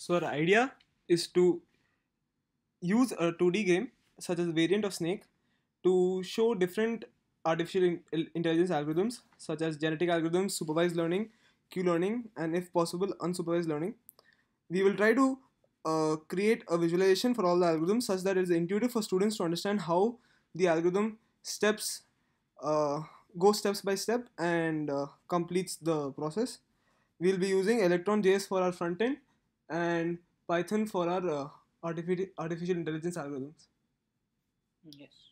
So our idea is to use a 2D game such as variant of Snake to show different artificial in- intelligence algorithms such as genetic algorithms, supervised learning, Q learning, and if possible, unsupervised learning. We will try to uh, create a visualization for all the algorithms such that it is intuitive for students to understand how the algorithm steps uh, goes steps by step and uh, completes the process. We'll be using Electron.js for our front end and Python for our uh, artificial artificial intelligence algorithms. Yes.